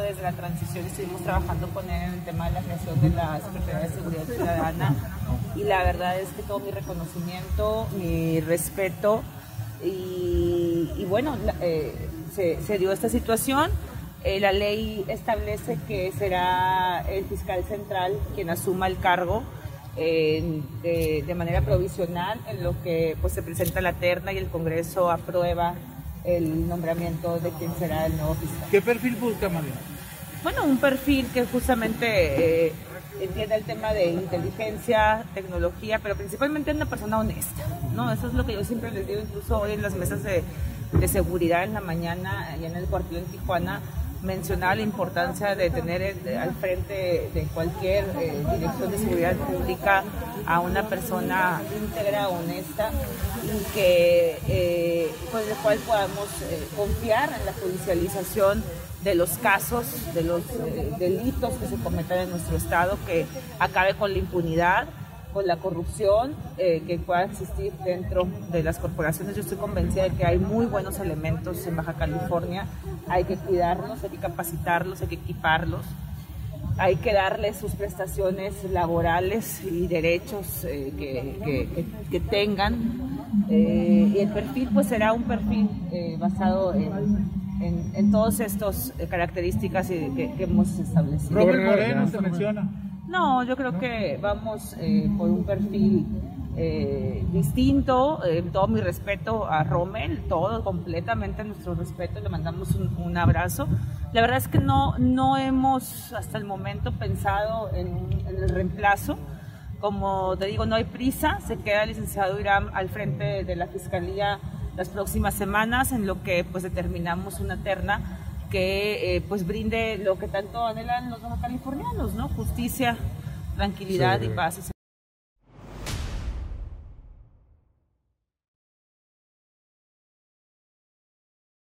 Desde la transición estuvimos trabajando con él en el tema de la creación de la Secretaría de Seguridad Ciudadana y la verdad es que todo mi reconocimiento, mi respeto y, bueno, eh, se, dio esta situación. Eh, la ley establece que será el fiscal central quien asuma el cargo de, manera provisional en lo que pues, se presenta la terna y el Congreso aprueba el nombramiento de quien será el nuevo fiscal. ¿Qué perfil busca, María? Bueno, un perfil que justamente eh, entienda el tema de inteligencia, tecnología, pero principalmente una persona honesta, ¿no? Eso es lo que yo siempre les digo, incluso hoy en las mesas de, de seguridad en la mañana, allá en el cuartel en Tijuana, mencionaba la importancia de tener al frente de cualquier eh, dirección de seguridad pública a una persona íntegra, honesta que eh, pues de cual podamos eh, confiar en la judicialización de los casos, de los delitos que se cometan en nuestro estado, que acabe con la impunidad con la corrupción eh, que pueda existir dentro de las corporaciones. Yo estoy convencida de que hay muy buenos elementos en Baja California. Hay que cuidarlos, hay que capacitarlos, hay que equiparlos. Hay que darles sus prestaciones laborales y derechos eh, que, que, tengan. Eh, y el perfil pues será un perfil basado en, en, en todas estas características que, hemos establecido. Robert Moreno se menciona. No, yo creo que vamos eh, por un perfil eh, distinto. Eh, todo mi respeto a Rommel, todo completamente nuestro respeto. Le mandamos un, abrazo. La verdad es que no, no hemos hasta el momento pensado en, el reemplazo. Como te digo, no hay prisa. Se queda el licenciado Irán al frente de la fiscalía las próximas semanas, en lo que pues determinamos una terna que eh, pues brinde lo que tanto anhelan los californianos, ¿no? Justicia, tranquilidad y paz y